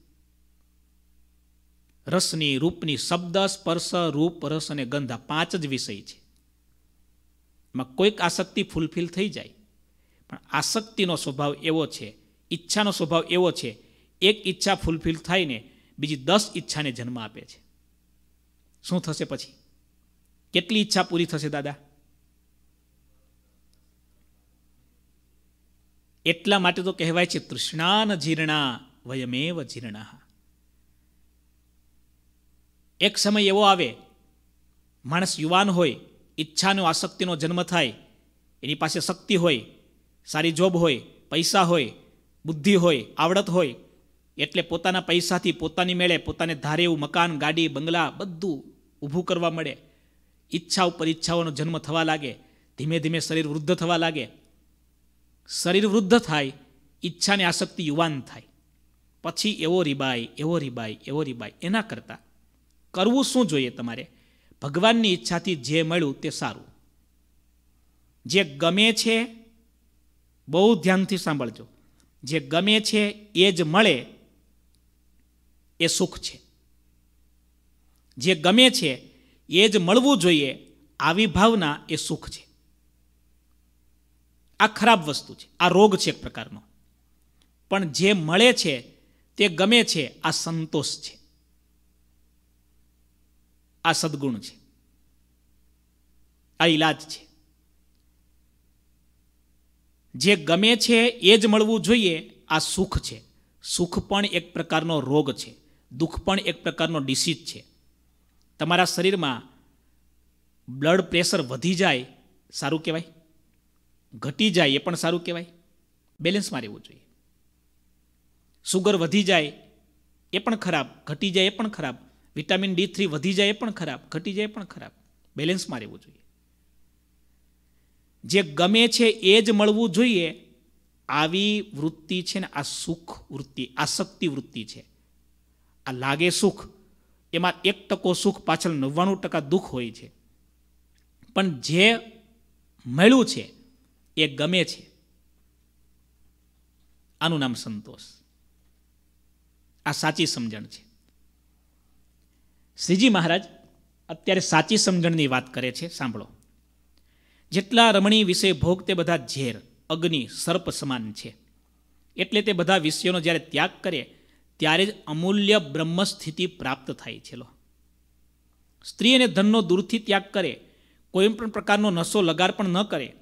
રસની, રૂપની, શબ્દ, સ્પર્શ, રૂપ, રસ અને ગંધ આ પાંચ જ વિષય છે. એમાં કોઈક આસક્તિ ફૂલફિલ થઈ જાય. પણ આસક્તિનો સ્વભાવ એવો છે, ઈચ્છાનો સ્વભાવ એવો છે, એક ઈચ્છા ફૂલફિલ થાય ને બીજી દસ ઈચ્છાને જન્મ આપે છે. શું થશે પછી? કેટલી ઈચ્છા પૂરી થશે દાદા? એટલા માટે તો કહેવાય છે, તૃષ્ણાન જીર્ણા વયમેવ જીર્ણા એક સમય એવો આવે, માણસ યુવાન હોય, ઈચ્છાનો, આસક્તિનો જન્મ થાય, એની પાસે શક્તિ હોય, સારી જોબ હોય, પૈસા હોય, બુદ્ધિ હોય, આવડત હોય, એટલે પોતાના પૈસાથી પોતાની મેળે પોતાને ધારે એવું મકાન, ગાડી, બંગલા બધું ઊભું કરવા મળે. ઈચ્છા ઉપર ઈચ્છાઓનો જન્મ થવા લાગે, ધીમે ધીમે શરીર વૃદ્ધ થવા લાગે. શરીર વૃદ્ધ થાય, ઈચ્છાની, આસક્તિ યુવાન થાય. પછી એવો રીબાય એવો રીબાય એવો રીબાય એના કરતાં કરવું શું જોઈએ તમારે? ભગવાનની ઈચ્છાથી જે મળ્યું તે સારું. જે ગમે છે, બહુ ધ્યાનથી સાંભળજો. જે ગમે છે, એ જ મળે, એ સુખ છે. જે ગમે છે, એ જ મળવું જોઈએ, આવી ભાવના એ સુખ છે. આ ખરાબ વસ્તુ છે, આ રોગ છે એક પ્રકારનો. પણ જે મળે છે, તે ગમે છે, આ સંતોષ છે. આ સદગુણ છે. આ ઈલાજ છે. જે ગમે છે એ જ મળવું જોઈએ, આ સુખ છે. સુખ પણ એક પ્રકારનો રોગ છે. દુઃખ પણ એક પ્રકારનો ડિસીઝ છે. તમારા શરીરમાં બ્લડ પ્રેશર વધી જાય, સારું કહેવાય? ઘટી જાય એ પણ સારું કહેવાય? બેલેન્સમાં રહેવું જોઈએ. સુગર વધી જાય, એ પણ ખરાબ. ઘટી જાય એ પણ ખરાબ. વિટામિન ડી થ્રી વધી જાય પણ ખરાબ, ઘટી જાય પણ ખરાબ. બેલેન્સમાં રહેવું જોઈએ. જે ગમે છે એ જ મળવું જોઈએ. આવી વૃત્તિ છે ને, આ સુખ વૃત્તિ આસક્તિ વૃત્તિ છે. આ લાગે સુખ, એમાં એક ટકો સુખ પાછળ નવ્વાણું ટકા દુઃખ હોય છે. પણ જે મળ્યું છે, એ ગમે છે. આનું નામ સંતોષ. આ સાચી સમજણ છે. શ્રીજી મહારાજ અત્યારે સાચી સમજણની વાત કરે છે, સાંભળો. જેટલા રમણી વિશે ભોગ તે બધા ઝેર, અગ્નિ, સર્પ સમાન છે. એટલે તે બધા વિષયોનો જ્યારે ત્યાગ કરે, ત્યારે જ અમૂલ્ય બ્રહ્મ સ્થિતિ પ્રાપ્ત થાય છે લો. સ્ત્રી અને ધનનો દૂરથી ત્યાગ કરે, કોઈ પણ પ્રકારનો નશો લગાર પણ ન કરે,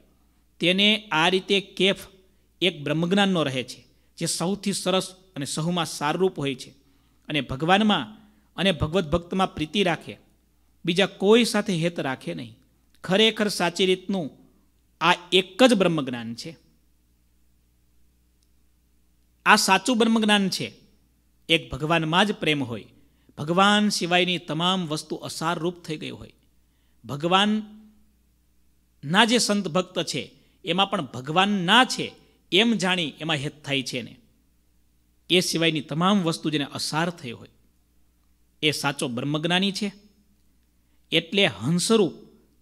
તેને આ રીતે કેફ એક બ્રહ્મજ્ઞાનનો રહે છે, જે સૌથી સરસ અને સહુમાં સારરૂપ હોય છે. અને ભગવાનમાં અને ભગવદ્ ભક્તમાં પ્રીતિ રાખે. બીજા કોઈ સાથે હેત રાખે નહીં. ખરેખર સાચી રીતનું આ એક જ બ્રહ્મજ્ઞાન છે. આ સાચું બ્રહ્મજ્ઞાન છે. એક ભગવાનમાં જ પ્રેમ હોય. ભગવાન સિવાયની તમામ વસ્તુ અસારરૂપ થઈ ગઈ હોય. ભગવાનના જે સંત ભક્ત છે, એમાં પણ ભગવાન ના છે એમ જાણી એમાં હેત થાય છે ને. એ સિવાયની તમામ વસ્તુ જેને અસાર થઈ હોય. એ સાચો બ્રહ્મજ્ઞાની છે. એટલે હંસરૂપ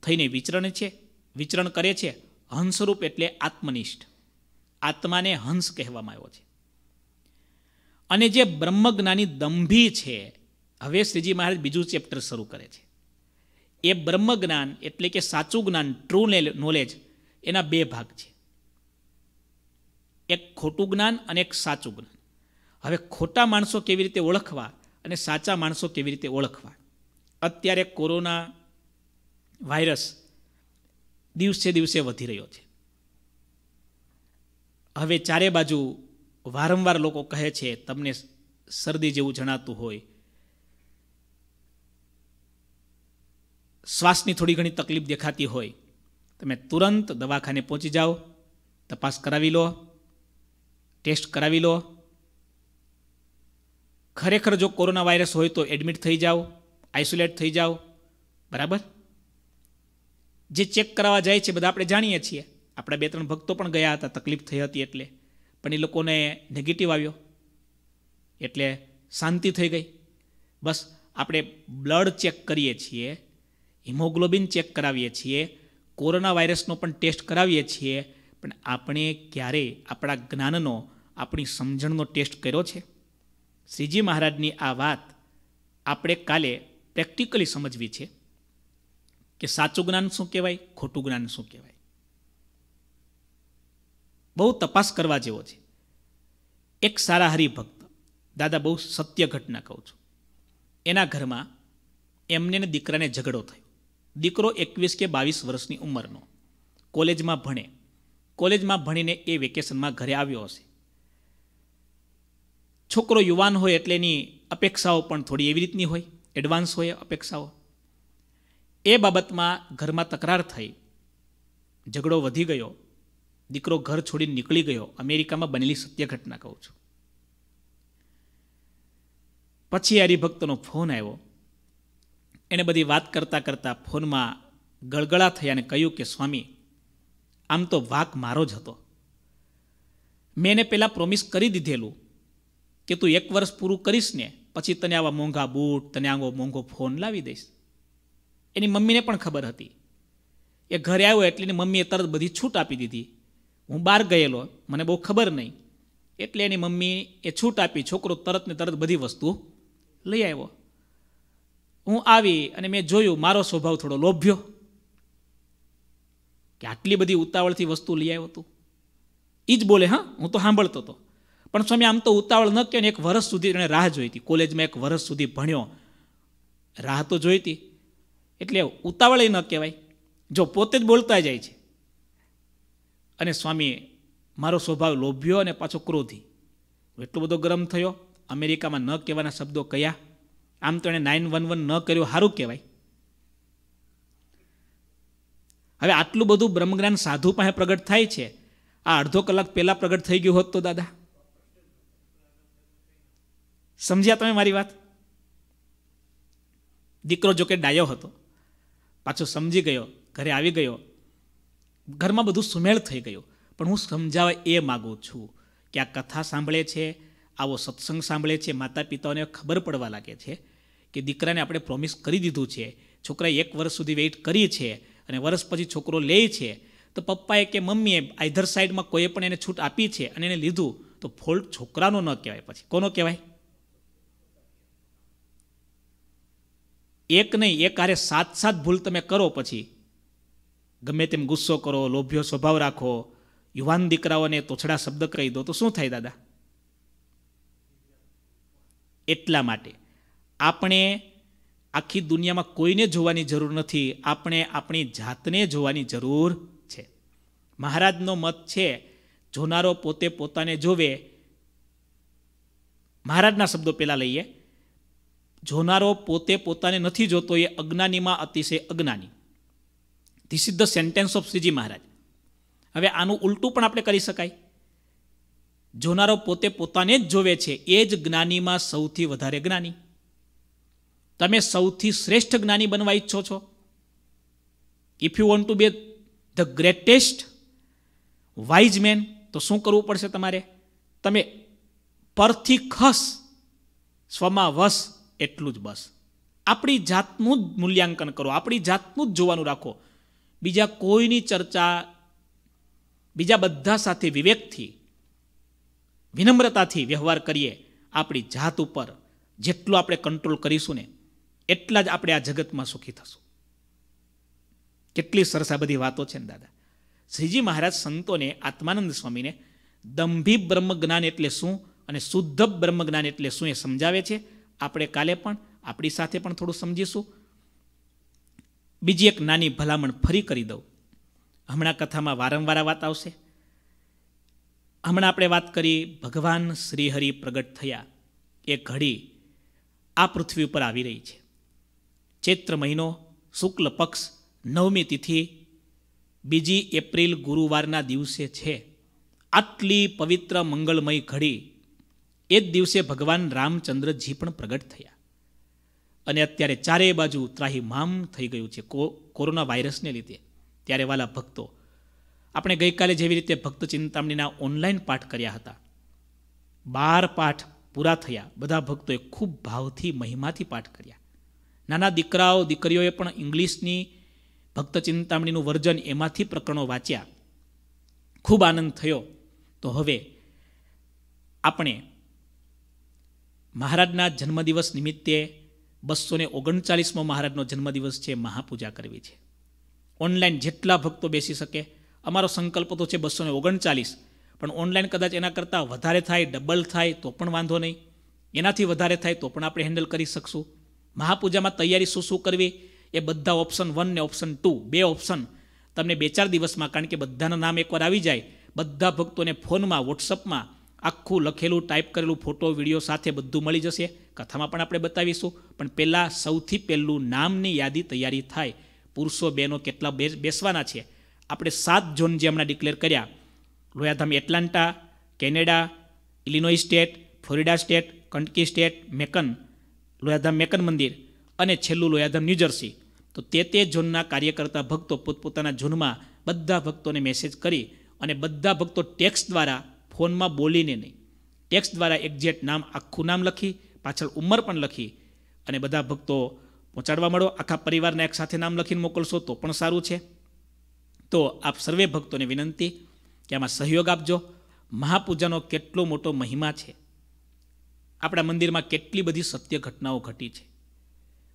થઈને વિચરણ છે, વિચરણ કરે છે. હંસરૂપ એટલે આત્મનિષ્ઠ. આત્માને હંસ કહેવામાં આવ્યો છે. અને જે બ્રહ્મજ્ઞાની દંભી છે, હવે શ્રીજી મહારાજ બીજું ચેપ્ટર શરૂ કરે છે. એ બ્રહ્મજ્ઞાન એટલે કે સાચું જ્ઞાન ટ્રુ નોલેજ એના બે ભાગ છે. એક ખોટું જ્ઞાન અને એક સાચું જ્ઞાન. હવે ખોટા માણસો કેવી રીતે ઓળખવા? અને સાચા માણસો કેવી રીતે ઓળખવા? અત્યારે કોરોના વાયરસ દિવસે દિવસે વધી રહ્યો છે. હવે ચારે બાજુ વારંવાર લોકો કહે છે, તમને શરદી જેવું જણાતું હોય. શ્વાસની થોડી ઘણી તકલીફ દેખાતી હોય. તમે તુરંત દવાખાને પહોંચી જાઓ, તપાસ કરાવી લો, ટેસ્ટ કરાવી લો ખરેખર જો કોરોના વાયરસ હોય તો એડમિટ થઈ જાઓ આઇસોલેટ થઈ જાઓ, બરાબર? જે ચેક કરાવવા જાય છે, બધા આપણે જાણીએ છીએ. આપણા બે ત્રણ ભક્તો પણ ગયા હતા, તકલીફ થઈ હતી એટલે. પણ એ લોકોને નેગેટિવ આવ્યો. એટલે શાંતિ થઈ ગઈ. બસ, આપણે બ્લડ ચેક કરીએ છીએ હિમોગ્લોબિન ચેક કરાવીએ છીએ, કોરોના વાયરસનો પણ ટેસ્ટ કરાવીએ છીએ, પણ આપણે ક્યારેય આપણા જ્ઞાનનો, આપણી સમજણનો ટેસ્ટ કર્યો છે? શ્રીજી મહારાજની આ વાત આપણે કાલે પ્રેક્ટિકલી સમજવી છે કે સાચું જ્ઞાન શું કહેવાય, ખોટું જ્ઞાન શું કહેવાય. બહુ તપાસ કરવા જેવો છે. એક સારા હરિભક્ત, દાદા બહુ સત્ય ઘટના કહું છું. એના ઘરમાં એમને ને દીકરાને ઝઘડો થયો. દીકરો એકવીસ કે બાવીસ વર્ષની ઉંમરનો. કોલેજમાં ભણે. કોલેજમાં ભણીને એ વેકેશનમાં ઘરે આવ્યો હશે. છોકરો યુવાન હોય એટલે એની અપેક્ષાઓ પણ થોડી એવી રીતની હોય એડવાન્સ હોય અપેક્ષાઓ. એ બાબતમાં ઘરમાં તકરાર થઈ, ઝઘડો વધી ગયો, દીકરો ઘર છોડીને નીકળી ગયો, અમેરિકામાં બનેલી સત્ય ઘટના કહું છું. પછી હરિભક્તનો ફોન આવ્યો. એણે બધી વાત કરતાં કરતાં ફોનમાં ગળગળા થયા અને કહ્યું કે, સ્વામી, આમ તો વાક મારો જ હતો. મેં એને પહેલાં પ્રોમિસ કરી દીધેલું કે તું એક વર્ષ પૂરું કરીશ ને, પછી તને આવા મોંઘા બૂટ, તને આવો મોંઘો ફોન લાવી દઈશ. એની મમ્મીને પણ ખબર હતી. એ ઘરે આવ્યો એટલે એની મમ્મીએ તરત બધી છૂટ આપી દીધી. હું બહાર ગયેલો, મને બહુ ખબર નહીં. એટલે એની મમ્મી એ છૂટ આપી, છોકરો તરત ને તરત બધી વસ્તુ લઈ આવ્યો. હું આવી અને મેં જોયું, મારો સ્વભાવ થોડો લોભ્યો. કે આટલી બધી ઉતાવળથી વસ્તુ લઈ આવ્યો તું. એ જ બોલે, હા, હું તો સાંભળતો હતો પણ સ્વામી, આમ તો ઉતાવળ ન કહે એક વર્ષ સુધી એણે રાહ જોઈતી. કોલેજમાં એક વર્ષ સુધી ભણ્યો. રાહ તો જોઈતી. એટલે ઉતાવળ ન કહેવાય. જો પોતે જ બોલતા જાય છે. અને સ્વામી, મારો સ્વભાવ લોભ્યો અને પાછો ક્રોધી. એટલો બધો ગરમ થયો. અમેરિકામાં ન કહેવાના શબ્દો કયા. આમ તો એણે નાઇન વન વન ન કર્યો સારું કહેવાય. હવે આટલું બધું બ્રહ્મજ્ઞાન સાધુ પાસે પ્રગટ થાય છે. આ અડધો કલાક પહેલાં પ્રગટ થઈ ગયું હોત તો, દાદા. સમજ્યા તમે મારી વાત? દીકરો જોકે ડાયો હતો, પાછો સમજી ગયો, ઘરે આવી ગયો. ઘરમાં બધું સુમેળ થઈ ગયું, પણ હું સમજાવવા એ માગું છું કે આ કથા સાંભળે છે, આવો સત્સંગ સાંભળે છે માતા પિતાઓને ખબર પડવા લાગે છે કે દીકરાને આપણે પ્રોમિસ કરી દીધું છે, છોકરાએ એક વર્ષ સુધી વેઇટ કરી છે અને વર્ષ પછી છોકરો લે છે, તો પપ્પાએ કે મમ્મીએ આઈધર સાઈડમાં કોઈએ પણ એને છૂટ આપી છે અને એને લીધું, તો ફોલ્ટ છોકરાનો ન કહેવાય. પછી કોનો કહેવાય? એક નહીં, એક આરે સાત સાત ભૂલ તમે કરો પછી. ગમે તેમ ગુસ્સો કરો, લોભ્યો સ્વભાવ રાખો, યુવાન દીકરાઓને તોછડા શબ્દ કહી દો તો શું થાય દાદા? એટલા માટે. આપણે આખી દુનિયામાં કોઈને જોવાની જરૂર નથી, આપણે આપણી જાતને જોવાની જરૂર છે. મહારાજનો મત છે, જોનારો પોતે પોતાને જોવે. મહારાજના શબ્દો પહેલાં લઈએ. જોનારો પોતે પોતાને નથી જોતો એ અજ્ઞાનીમાં અતિશય અજ્ઞાની. This is the sentence of Shriji Maharaj. હવે આનું ઉલટું પણ આપણે કરી શકાય. જોનારો પોતે પોતાને જ જોવે છે, એ જ જ્ઞાનીમાં સૌથી વધારે જ્ઞાની. તમે સૌથી શ્રેષ્ઠ જ્ઞાની બનવા ઈચ્છો છો? If you want to be the greatest wise man તો શું કરવું પડશે તમારે? તમે પરથી ખસ સ્વમાં વશ એટલું જ બસ. આપણી જાતનું જ મૂલ્યાંકન કરો, આપણી જાતનું જ જોવાનું રાખો. બીજા કોઈની ચર્ચા, બીજા બધા સાથે વિવેકથી, વિનમ્રતાથી વ્યવહાર કરીએ આપણી જાત ઉપર. જેટલું આપણે કંટ્રોલ કરીશું ને, એટલા જ આપણે આ જગતમાં સુખી થશું. કેટલી સરસ આ બધી વાતો છે ને દાદા. શ્રીજી મહારાજ સંતોને આત્માનંદ સ્વામીને દંભી બ્રહ્મ જ્ઞાન એટલે શું અને શુદ્ધ બ્રહ્મ જ્ઞાન એટલે શું એ સમજાવે છે? આપણે કાલે પણ, આપણી સાથે પણ થોડું સમજીશું. બીજી એક નાની ભલામણ ફરી કરી દઉં. હમણાં કથામાં વારંવાર વાત આવશે. હમણાં આપણે વાત કરી ભગવાન શ્રીહરિ પ્રગટ થયા. એ ઘડી આ પૃથ્વી ઉપર આવી રહી છે. ચૈત્ર મહિનો, શુક્લ પક્ષ, નવમી તિથિ, બીજી એપ્રિલ ગુરુવારના દિવસે છે. આટલી પવિત્ર મંગળમય ઘડી એ જ દિવસે ભગવાન રામચંદ્રજી પણ પ્રગટ થયા. અને અત્યારે ચારેય બાજુ ત્રાહીમામ થઈ ગયું છે કોરોના વાયરસને લીધે. ત્યારે વાલા ભક્તો, આપણે ગઈકાલે જેવી રીતે ભક્ત ચિંતામણીના ઓનલાઈન પાઠ કર્યા હતા. બાર પાઠ પૂરા થયા. બધા ભક્તોએ ખૂબ ભાવથી, મહિમાથી પાઠ કર્યા. નાના દીકરાઓ, દીકરીઓએ પણ ઇંગ્લિશની ભક્ત ચિંતામણીનું વર્જન એમાંથી પ્રકરણો વાંચ્યા. ખૂબ આનંદ થયો. તો હવે આપણે મહારાજના જન્મદિવસ નિમિત્તે બસો ને ઓગણચાલીસમો મહારાજનો જન્મદિવસ છે, મહાપૂજા કરવી છે. ઓનલાઈન જેટલા ભક્તો બેસી શકે, અમારો સંકલ્પ તો છે બસો ને ઓગણચાલીસ, પણ ઓનલાઈન કદાચ એના કરતાં વધારે થાય, ડબલ થાય, તો પણ વાંધો નહીં. એનાથી વધારે થાય તો પણ આપણે હેન્ડલ કરી શકશું. મહાપૂજામાં તૈયારી શું શું કરવી, એ બધા ઓપ્શન વન ને ઓપ્શન ટુ, બે ઓપ્શન તમને બે ચાર દિવસમાં, કારણ કે બધાના નામ એકવાર આવી જાય, બધા ભક્તોને ફોનમાં, વોટ્સઅપમાં આખું લખેલું ટાઈપ કરેલું ફોટો વીડિયો સાથે બધું મળી જશે. કથામાં પણ આપણે બતાવીશું. પણ પહેલાં સૌથી પહેલું નામની યાદી તૈયારી થાય. પુરુષો બહેનો કેટલા બેસવાના છે? આપણે સાત ઝોન જે હમણાં ડિક્લેર કર્યા. Loyadham, Atlanta, Canada Illinois state, Florida state, Kentucky state, Macon, Loyadham Macon મંદિર અને છેલ્લું લોયાધામ ન્યૂજર્સી તો તે તે ઝોનના કાર્યકર્તા ભક્તો પોતપોતાના ઝોનમાં બધા ભક્તોને મેસેજ કરી અને બધા ભક્તો ટેક્સ દ્વારા ફોનમાં બોલીને નહીં. ટેક્સ્ટ દ્વારા એક્ઝેક્ટ નામ, આખું નામ લખી, પાછળ ઉંમર પણ લખી અને બધા ભક્તો પહોંચાડવા મળો. આખા પરિવારના એક સાથે નામ લખીને મોકલશો તો પણ સારું છે. તો આપ સર્વે ભક્તોને વિનંતી કે આમાં સહયોગ આપજો. મહાપૂજાનો કેટલો મોટો મહિમા છે. આપણા મંદિરમાં કેટલી બધી સત્ય ઘટનાઓ ઘટી છે.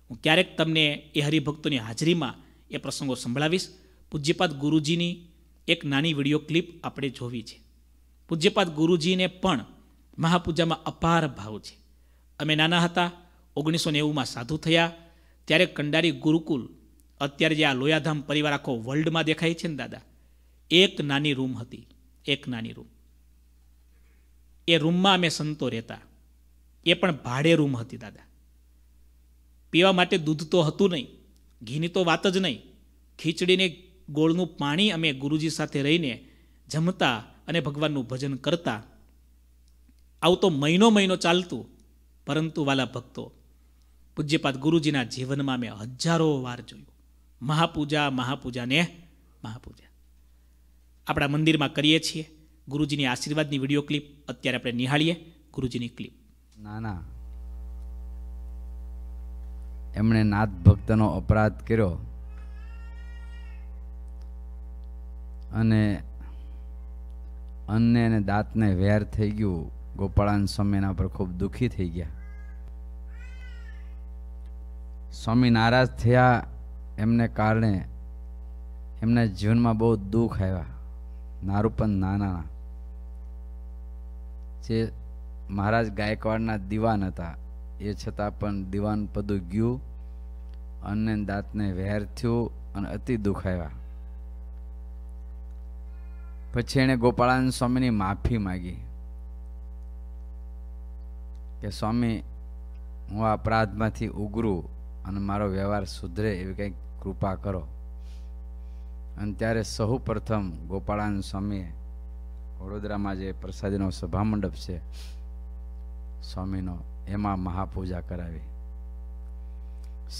હું ક્યારેક તમને એ હરિભક્તોની હાજરીમાં એ પ્રસંગો સંભળાવીશ. પૂજ્યપાદ ગુરુજીની એક નાની વીડિયો ક્લિપ આપણે જોવી છે. પૂજ્યપાદ ગુરુજીને પણ મહાપૂજામાં અપાર ભાવ છે. અમે નાના હતા, ઓગણીસો નેવુંમાં સાધુ થયા. ત્યારે કંડારી ગુરુકુલ, અત્યારે જે આ લોયાધામ પરિવાર આખો વર્લ્ડમાં દેખાય છે ને દાદા, એક નાની રૂમ હતી, એક નાની રૂમ. એ રૂમમાં અમે સંતો રહેતા. એ પણ ભાડે રૂમ હતી દાદા. પીવા માટે દૂધ તો હતું નહીં, ઘીની તો વાત જ નહીં. ખીચડીને ગોળનું પાણી અમે ગુરુજી સાથે રહીને જમતા અને ભગવાનનું ભજન કરતા આવું તો મહિનો મહિનો ચાલતું, પરંતુ વાલા ભક્તો, પૂજ્યપાદ ગુરુજીના જીવનમાં મેં હજારો વાર જોયું. મહાપૂજા મહાપૂજા ને મહાપૂજા. આપણા મંદિરમાં કરીએ છીએ. ગુરુજીની આશીર્વાદની વીડિયો ક્લિપ અત્યારે આપણે નિહાળીએ. ગુરુજીની ક્લિપ. ના ના એમણે નાથ ભક્તનો અપરાધ કર્યો. અને અન્ને અને દાંતને વેર થઈ ગયું. ગોપાળાન સ્વામીના પર ખૂબ દુઃખી થઈ ગયા. સ્વામી નારાજ થયા એમને કારણે એમના જીવનમાં બહુ દુઃખ આવ્યા. નારૂપન નાના. જે મહારાજ ગાયકવાડના દિવાન હતા. એ છતાં પણ દિવાન પદું ગયું. અન્ને દાંતને વેર થયું અને અતિ દુઃખ આવ્યા. પછી એણે ગોપાળાનંદ સ્વામીની માફી માગી કે, સ્વામી, હું આ અપરાધમાંથી ઉગરું અને મારો વ્યવહાર સુધરે એવી કંઈક કૃપા કરો. અને ત્યારે સૌ પ્રથમ ગોપાળાનંદ સ્વામીએ વડોદરામાં જે પ્રસાદીનો સભા મંડપ છે, સ્વામીનો એમાં મહાપૂજા કરાવી.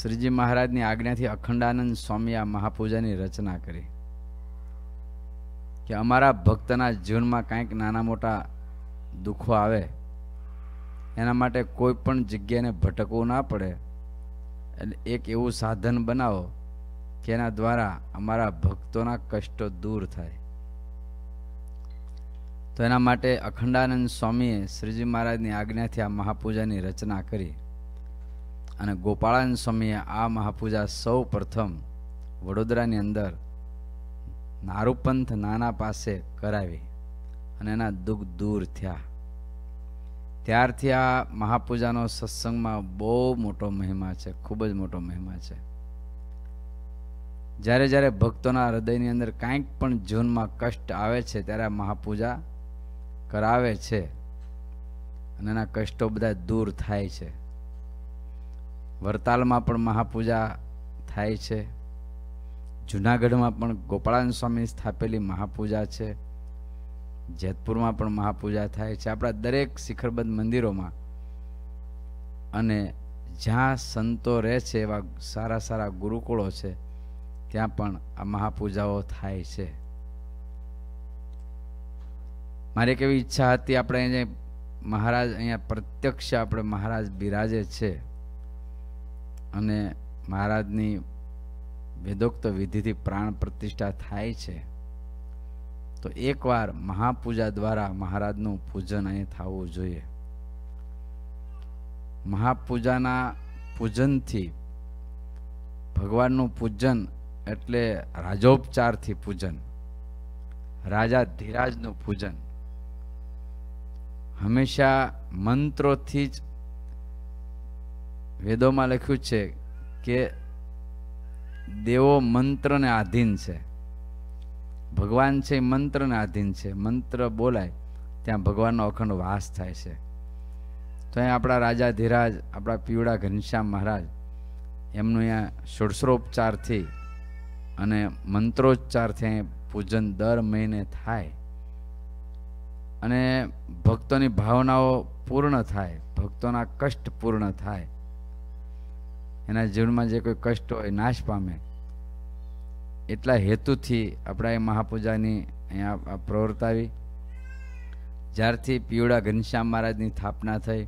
શ્રીજી મહારાજની આજ્ઞાથી અખંડાનંદ સ્વામી આ મહાપૂજાની રચના કરી. કે અમારા ભક્તના જીવનમાં કાંઈક નાના મોટા દુઃખો આવે, એના માટે કોઈ પણ જગ્યાને ભટકવું ના પડે. એટલે એક એવું સાધન બનાવો કે એના દ્વારા અમારા ભક્તોના કષ્ટો દૂર થાય. તો એના માટે અખંડાનંદ સ્વામીએ શ્રીજી મહારાજની આજ્ઞાથી આ મહાપૂજાની રચના કરી. અને ગોપાળાનંદ સ્વામીએ આ મહાપૂજા સૌ પ્રથમ વડોદરાની અંદર નારૂપંથ નાના પાસે કરાવી અને એના દુઃખ દૂર થયા. ત્યારથી આ મહાપૂજાનો સત્સંગમાં બહુ મોટો મહિમા છે, ખૂબ જ મોટો મહિમા છે. જ્યારે જ્યારે ભક્તોના હૃદયની અંદર કાંઈક પણ જીવનમાં કષ્ટ આવે છે, ત્યારે મહાપૂજા કરાવે છે અને એના કષ્ટો બધા દૂર થાય છે. વરતાલમાં પણ મહાપૂજા થાય છે. જુનાગઢમાં પણ ગોપાળાન સ્વામી સ્થાપેલી મહાપૂજા છે. જેતપુરમાં પણ મહાપૂજા થાય છે. આપણા દરેક શિખરબદ્ધ મંદિરોમાં. અને જ્યાં સંતો રહે છે એવા સારા સારા ગુરુકુળો છે, ત્યાં પણ આ મહાપૂજાઓ થાય છે. મારી એક એવી ઈચ્છા હતી, આપણે અહીંયા મહારાજ, અહીંયા પ્રત્યક્ષ આપણે મહારાજ બિરાજે છે. અને મહારાજની વેદોક્ત વિધિથી પ્રાણ પ્રતિષ્ઠા થાય છે. તો એકવાર મહાપૂજા દ્વારા મહારાજનું પૂજન અહીં થવું જોઈએ. મહાપૂજાના પૂજનથી ભગવાનનું પૂજન એટલે રાજોપચારથી પૂજન, રાજા ધીરાજનું પૂજન. હંમેશા મંત્રોથી જ વેદોમાં લખ્યું છે કે દેવો મંત્રને આધીન છે. ભગવાન છે એ મંત્રને આધીન છે. મંત્ર બોલાય, ત્યાં ભગવાનનો અખંડ વાસ થાય છે. તો અહીંયા આપણા રાજા ધીરાજ, આપણા પીવડા ઘનશ્યામ મહારાજ, એમનું અહીંયા ષોડશોપચારથી અને મંત્રોચ્ચારથી અહીં પૂજન દર મહિને થાય. અને ભક્તોની ભાવનાઓ પૂર્ણ થાય, ભક્તોના કષ્ટ પૂર્ણ થાય. એના જીવનમાં જે કોઈ કષ્ટ હોય, નાશ પામે, એટલા હેતુથી આપણે એ મહાપૂજાની અહીંયા પ્રવર્તાવી જ્યારથી પીવડા ઘનશ્યામ મહારાજની સ્થાપના થઈ,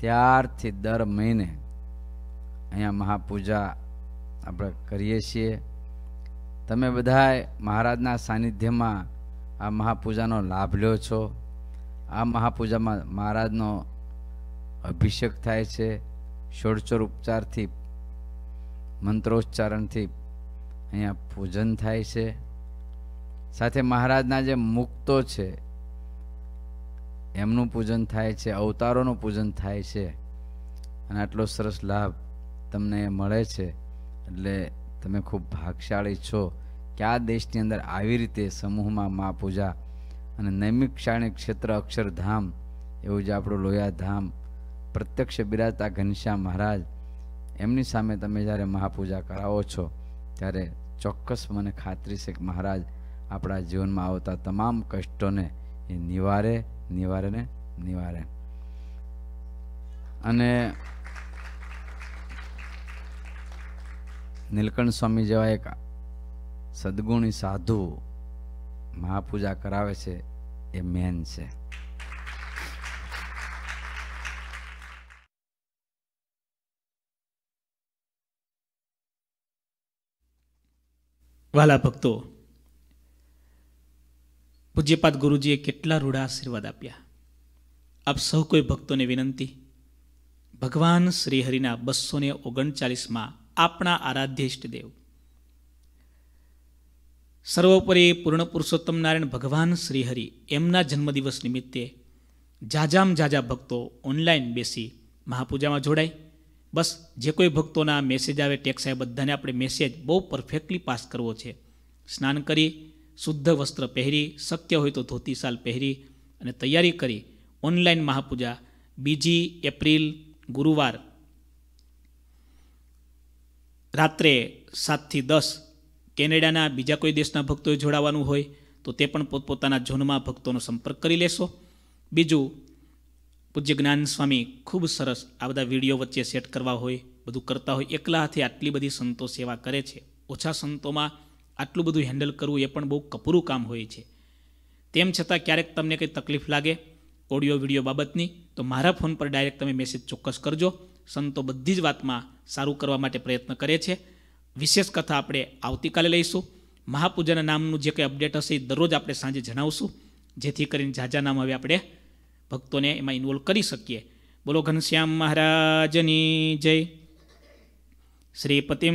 ત્યારથી દર મહિને અહીંયા મહાપૂજા આપણે કરીએ છીએ. તમે બધાએ મહારાજના સાનિધ્યમાં આ મહાપૂજાનો લાભ લ્યો છો. આ મહાપૂજામાં મહારાજનો અભિષેક થાય છે. ષોડચોર ઉપચારથી મંત્રોચ્ચારણથી અહીંયા પૂજન થાય છે. સાથે મહારાજના જે મુક્તો છે, એમનું પૂજન થાય છે, અવતારોનું પૂજન થાય છે. અને આટલો સરસ લાભ તમને મળે છે. એટલે તમે ખૂબ ભાગશાળી છો કે આ દેશની અંદર આવી રીતે સમૂહમાં મા પૂજા અને નૈમિક શાણી ક્ષેત્ર અક્ષરધામ, એવું જે આપણું લોયાધામ પ્રત્યક્ષ બિરાજતા ઘનશ્યામ મહારાજ, એમની સામે તમે જ્યારે મહાપૂજા કરાવો છો, ત્યારે ચોક્કસ મને ખાતરી છે કે મહારાજ આપણા જીવનમાં આવતા તમામ કષ્ટોને એ નિવારે નિવારે ને નિવારે. અને નીલકંઠ સ્વામી જેવા એક સદગુણી સાધુ મહાપૂજા કરાવે છે, એ મેન છે. વાલા ભક્તો, પૂજ્યપાદ ગુરુજીએ કેટલા રૂડા આશીર્વાદ આપ્યા. આપ સૌ કોઈ ભક્તોને વિનંતી, ભગવાન શ્રીહરિના બસો ને ઓગણચાલીસમાં આપણા આરાધ્ય ઇષ્ટદેવ સર્વોપરી પૂર્ણ પુરુષોત્તમ નારાયણ ભગવાન શ્રીહરિ એમના જન્મદિવસ નિમિત્તે જાજામ જાજા ભક્તો ઓનલાઈન બેસી મહાપૂજામાં જોડાય. બસ જે કોઈ ભક્તોના મેસેજ આવે ટેક્સ આવે બધાને આપણે મેસેજ બહુ પરફેક્ટલી પાસ કરવો છે. સ્નાન કરી, શુદ્ધ વસ્ત્ર પહેરી, શક્ય હોય તો ધોતી શાલ પહેરી અને તૈયારી કરી. ઓનલાઈન મહાપૂજા, બીજી એપ્રિલ, ગુરુવાર. રાત્રે સાતથી દસ કેનેડાના બીજા કોઈ દેશના ભક્તોએ જોડાવાનું હોય તો તે પણ પોતપોતાના ઝોનમાં ભક્તોનો સંપર્ક કરી લેશો. બીજું પૂજ્ય જ્ઞાન સ્વામી ખૂબ સરસ આ બધા વીડિયો વચ્ચે સેટ કરવા હોય, બધું કરતા હોય, એકલા હાથે આટલી બધી સંતો સેવા કરે છે. ઓછા સંતોમાં આટલું બધું હેન્ડલ કરવું એ પણ બહુ કપરું કામ હોય છે. તેમ છતાં ક્યારેક તમને કંઈ તકલીફ લાગે ઓડિયો વીડિયો બાબતની, તો મારા ફોન પર ડાયરેક્ટ તમે મેસેજ ચોક્કસ કરજો. સંતો બધી જ વાતમાં સારું કરવા માટે પ્રયત્ન કરે છે. વિશેષ કથા આપણે આવતીકાલે લઈશું. મહાપૂજાના નામનું જે કંઈ અપડેટ હશે એ દરરોજ આપણે સાંજે જણાવશું. જેથી કરીને ઝાઝા નામ હવે આપણે ભક્તોને એમાં ઇન્વોલ્વ કરી શકીએ. બોલો ઘનશ્યામ મહારાજની જય. શ્રીપતિમ